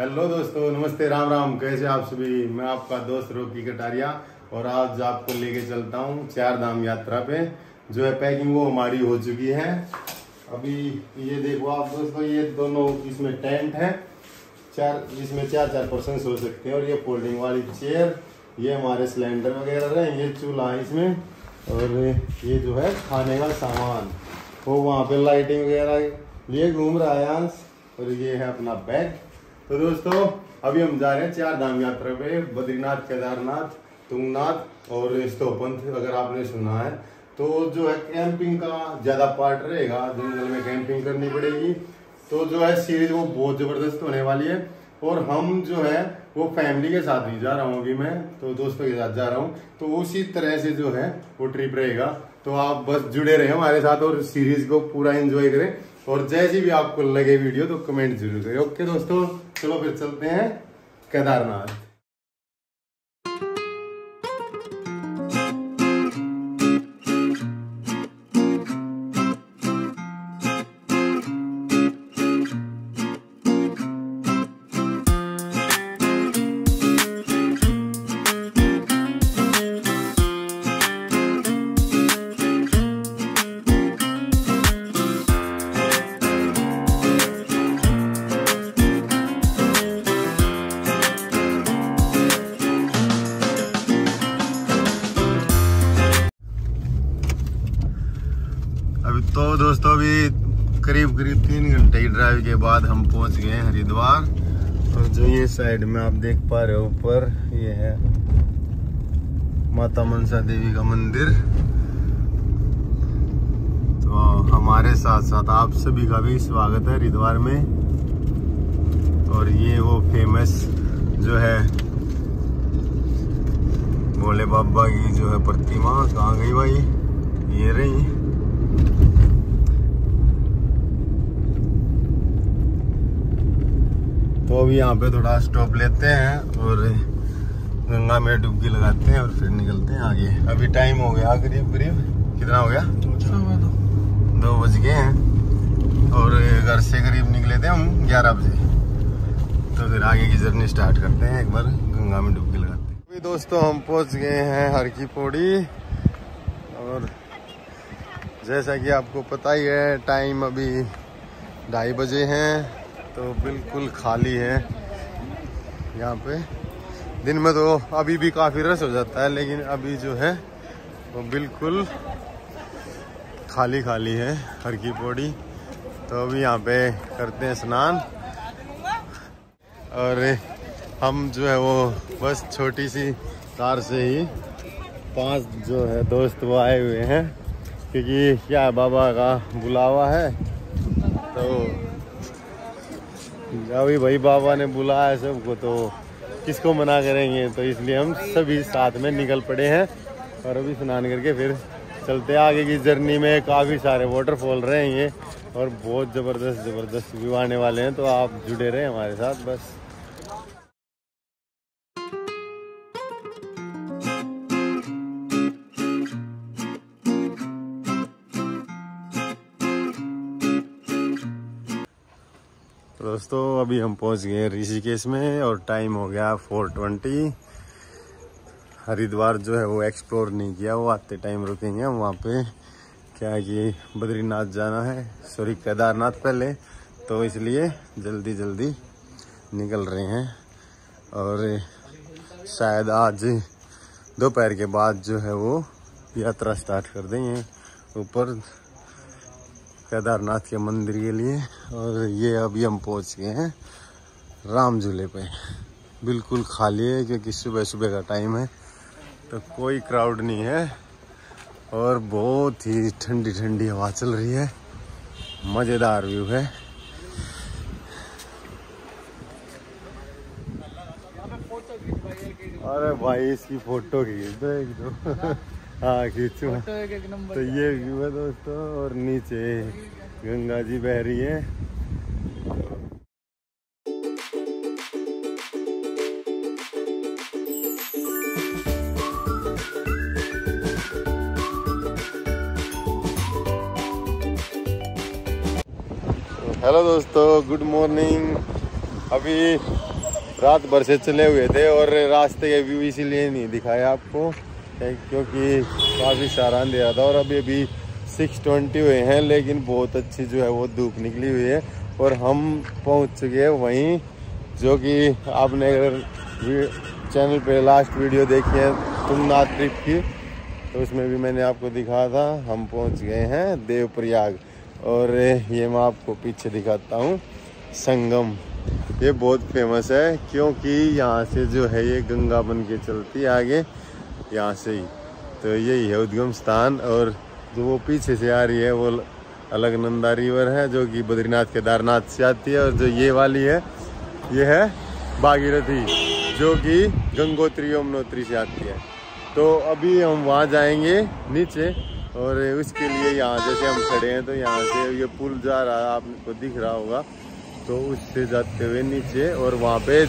Hello दोस्तों, नमस्ते, राम राम। कैसे आप सभी? मैं आपका दोस्त रोकी कटारिया और आज आपको लेके चलता हूँ चार धाम यात्रा पे, जो है पैकिंग वो हमारी हो चुकी है। अभी ये देखो आप दोस्तों, ये दोनों इसमें टेंट है, चार, इसमें चार चार पर्सन सो सकते हैं और ये फोल्डिंग वाली चेयर, ये हमारे सिलेंडर वगैरह है, ये चूल्हा इसमें, और ये जो है खाने का सामान। वो वहाँ पे लाइटिंग वगैरह लिए घूम रहा है और ये है अपना बैग। तो दोस्तों, अभी हम जा रहे हैं चार धाम यात्रा पे, बद्रीनाथ, केदारनाथ, तुंगनाथ और स्तोपंथ अगर आपने सुना है। तो जो है कैंपिंग का ज़्यादा पार्ट रहेगा, जंगल में कैंपिंग करनी पड़ेगी। तो जो है सीरीज़ वो बहुत ज़बरदस्त होने वाली है। और हम जो है, वो फैमिली के साथ ही जा रहा हूँ अभी मैं तो दोस्तों के साथ जा रहा हूँ। तो उसी तरह से जो है, वो ट्रिप रहेगा। तो आप बस जुड़े रहे हमारे साथ और सीरीज़ को पूरा एंजॉय करें। और जैसी भी आपको लगे वीडियो तो कमेंट ज़रूर करें। ओके दोस्तों, चलो फिर चलते हैं केदारनाथ। तो दोस्तों, अभी करीब करीब तीन घंटे की ड्राइव के बाद हम पहुँच गए हैं हरिद्वार। और जो ये साइड में आप देख पा रहे हो, ऊपर ये है माता मनसा देवी का मंदिर। तो हमारे साथ साथ आप सभी का भी स्वागत है हरिद्वार में। और ये वो फ़ेमस जो है, भोले बाबा की जो है प्रतिमा कहाँ गई भाई? ये रही। तो अभी यहाँ पे थोड़ा स्टॉप लेते हैं और गंगा में डुबकी लगाते हैं और फिर निकलते हैं आगे। अभी टाइम हो गया करीब करीब? कितना हो गया? दो। बज गए हैं। और घर से करीब निकले थे हम ग्यारह बजे। तो फिर आगे की जर्नी स्टार्ट करते हैं एक बार गंगा में डुबकी लगाते हैं। अभी दोस्तों हम पहुँच गए हैं हर की पौड़ी और जैसा कि आपको पता ही है टाइम अभी ढाई बजे हैं। तो बिल्कुल खाली है। यहाँ पे दिन में तो अभी भी काफ़ी रस हो जाता है, लेकिन अभी जो है वो बिल्कुल खाली खाली है हर की पौड़ी। तो अभी यहाँ पे करते हैं स्नान। और हम जो है वो बस छोटी सी कार से ही पाँच जो है दोस्त वो आए हुए हैं, क्योंकि क्या बाबा का बुलावा है। तो अभी भाई बाबा ने बुलाया सबको तो किसको मना करेंगे? तो इसलिए हम सभी साथ में निकल पड़े हैं और अभी स्नान करके फिर चलते आगे की जर्नी में काफ़ी सारे वाटरफॉल रहेंगे और बहुत ज़बरदस्त ज़बरदस्त व्यू आने वाले हैं तो आप जुड़े रहें हमारे साथ, बस। दोस्तों, अभी हम पहुँच गए ऋषिकेश में और टाइम हो गया फोर ट्वेंटी हरिद्वार जो है वो एक्सप्लोर नहीं किया, वो आते टाइम रुकेंगे हम वहाँ पे। क्या है कि बद्रीनाथ जाना है। सॉरी केदारनाथ पहले। तो इसलिए जल्दी जल्दी निकल रहे हैं। और शायद आज दोपहर के बाद जो है वो यात्रा स्टार्ट कर देंगे। ऊपर केदारनाथ के मंदिर के लिए और ये अभी हम पहुँच गए हैं राम झूले पे। बिल्कुल खाली है क्योंकि सुबह सुबह का टाइम है तो कोई क्राउड नहीं है और बहुत ही ठंडी ठंडी हवा चल रही है। मज़ेदार व्यू है। अरे भाई, इसकी फ़ोटो खींच दो एक दो। हाँ खींचू तो ये व्यू है दोस्तों और नीचे गंगा जी बह रही है। हेलो दोस्तों गुड मॉर्निंग। अभी रात भर से चले हुए थे और रास्ते के व्यू इसीलिए नहीं दिखाया आपको। क्योंकि काफ़ी सारा अंधेरा था और अभी अभी सिक्स ट्वेंटी हुए हैं, लेकिन बहुत अच्छी जो है वो धूप निकली हुई है। और हम पहुँच चुके हैं वहीं, जो कि आपने अगर चैनल पे लास्ट वीडियो देखी है, तुमनाथ ट्रिप की तो उसमें भी मैंने आपको दिखाया था, हम पहुँच गए हैं देवप्रयाग। और ये मैं आपको पीछे दिखाता हूँ, संगम। ये बहुत फ़ेमस है, क्योंकि यहाँ से जो है ये गंगा बन के चलती है आगे। यहाँ से ही। तो यही है उद्गम स्थान और जो वो पीछे से आ रही है, वो अलग नंदा रिवर है, जो कि बद्रीनाथ, केदारनाथ से आती है और जो ये वाली है, ये है भागीरथी, जो कि गंगोत्री यमुनोत्री से आती है। तो अभी हम वहाँ जाएँगे नीचे और उसके लिए यहाँ जैसे हम खड़े हैं तो यहाँ से ये पुल जा रहा है, आपको दिख रहा होगा। तो उससे जाते हुए नीचे और वहाँ पे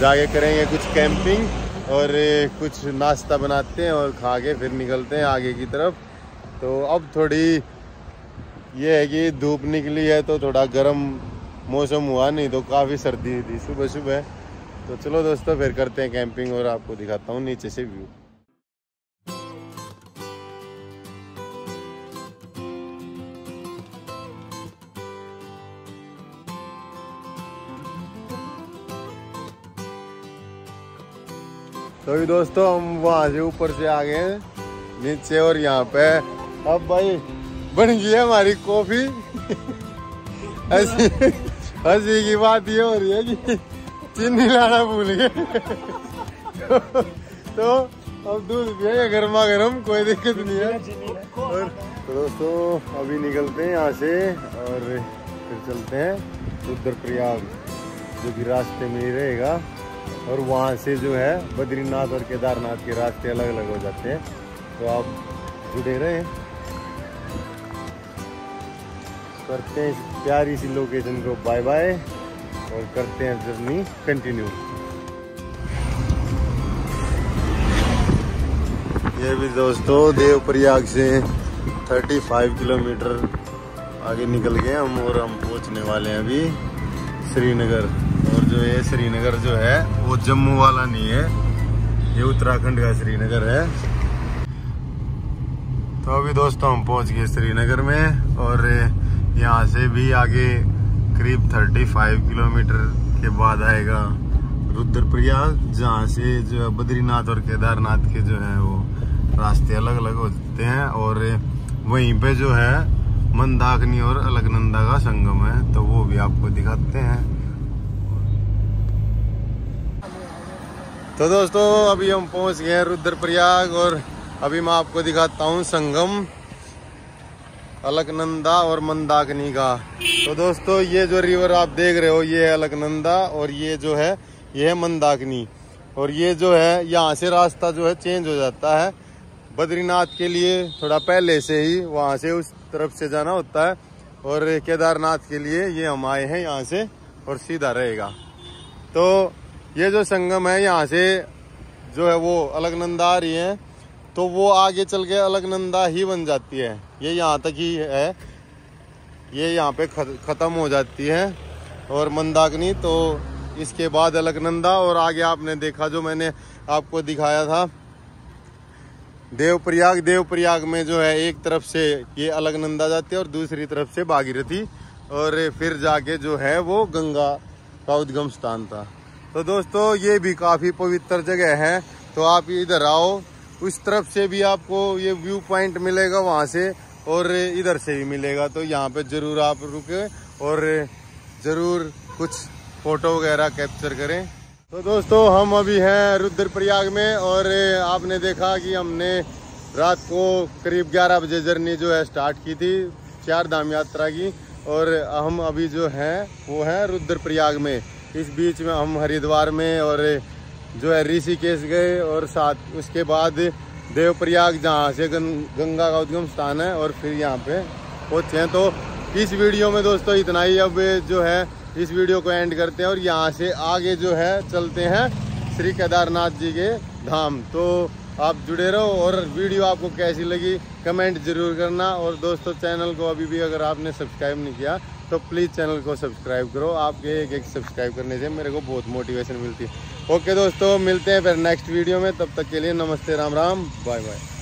जाके करेंगे कुछ कैंपिंग और कुछ नाश्ता बनाते हैं और खा के फिर निकलते हैं आगे की तरफ़। तो अब थोड़ी ये है कि धूप निकली है तो थोड़ा गर्म मौसम हुआ, नहीं तो काफ़ी सर्दी थी सुबह सुबह तो चलो दोस्तों, फिर करते हैं कैंपिंग और आपको दिखाता हूँ नीचे से व्यू तो अभी दोस्तों हम वहाँ से ऊपर से आ गए नीचे और यहाँ पे। अब भाई बन गई है हमारी कॉफ़ी। ऐसी हँसी की बात ये हो रही है कि चीनी लाना भूल गए। तो अब दूध पिए गर्मा गर्म कोई दिक्कत नहीं है। और तो दोस्तों अभी निकलते हैं यहाँ से और फिर चलते हैं उधर प्रयाग जो कि रास्ते में ही रहेगा। और वहाँ से जो है बद्रीनाथ और केदारनाथ के रास्ते अलग अलग हो जाते हैं। तो आप जुड़े रहे। करते हैं प्यारी सी लोकेशन को बाय बाय और करते हैं जर्नी कंटिन्यू ये भी दोस्तों देव प्रयाग से 35 किलोमीटर आगे निकल गए हम और हम पहुँचने वाले हैं अभी श्रीनगर। और जो ये श्रीनगर जो है, वो जम्मू वाला नहीं है। ये उत्तराखंड का श्रीनगर है। तो अभी दोस्तों, हम पहुँच गए श्रीनगर में और यहाँ से भी आगे करीब 35 किलोमीटर के बाद आएगा रुद्रप्रयाग जहाँ से जो बद्रीनाथ और केदारनाथ के जो है वो रास्ते अलग अलग होते हैं और वहीं पे जो है मंदाकिनी और अलगनंदा का संगम है। तो वो भी आपको दिखाते हैं। तो दोस्तों, अभी हम पहुँच गए हैं रुद्रप्रयाग और अभी मैं आपको दिखाता हूँ संगम, अलकनंदा और मंदाकिनी का। तो दोस्तों, ये जो रिवर आप देख रहे हो, ये है अलकनंदा और ये जो है, ये है मंदाकिनी। और ये जो है, यहाँ से रास्ता जो है चेंज हो जाता है। बद्रीनाथ के लिए थोड़ा पहले से ही वहाँ से उस तरफ़ से जाना होता है और केदारनाथ के लिए ये हम आए हैं यहाँ से और सीधा रहेगा। तो ये जो संगम है, यहाँ से जो है वो अलगनंदा आ रही है तो वो आगे चल के अलगनंदा ही बन जाती है। ये यहाँ तक ही है। ये यहाँ पे ख़त्म हो जाती है। और मंदाकिनी तो इसके बाद अलगनंदा, और आगे आपने देखा जो मैंने आपको दिखाया था। देवप्रयाग देवप्रयाग में जो है एक तरफ़ से ये अलगनंदा जाती है और दूसरी तरफ़ से भागीरथी और फिर जाके जो है वो गंगा का उद्गम स्थान था। तो दोस्तों, ये भी काफ़ी पवित्र जगह है। तो आप इधर आओ। उस तरफ़ से भी आपको ये व्यू पॉइंट मिलेगा वहाँ से, और इधर से भी मिलेगा। तो यहाँ पे ज़रूर आप रुके और ज़रूर कुछ फ़ोटो वगैरह कैप्चर करें। तो दोस्तों, हम अभी हैं रुद्रप्रयाग में, और आपने देखा कि हमने रात को करीब 11 बजे जर्नी जो है स्टार्ट की थी, चार धाम यात्रा की, और हम अभी जो हैं, वो है रुद्रप्रयाग में। इस बीच में हम हरिद्वार में और जो है ऋषिकेश गए और साथ उसके बाद देवप्रयाग, जहाँ से गंगा का उद्गम स्थान है और फिर यहाँ पे पहुँचे हैं। तो इस वीडियो में दोस्तों इतना ही। अब जो है इस वीडियो को एंड करते हैं और यहाँ से आगे जो है चलते हैं श्री केदारनाथ जी के धाम। तो आप जुड़े रहो और वीडियो आपको कैसी लगी कमेंट ज़रूर करना। और दोस्तों चैनल को अभी भी अगर आपने सब्सक्राइब नहीं किया तो प्लीज़ चैनल को सब्सक्राइब करो। आपके एक एक सब्सक्राइब करने से मेरे को बहुत मोटिवेशन मिलती है। ओके दोस्तों, मिलते हैं फिर नेक्स्ट वीडियो में। तब तक के लिए नमस्ते, राम राम बाय बाय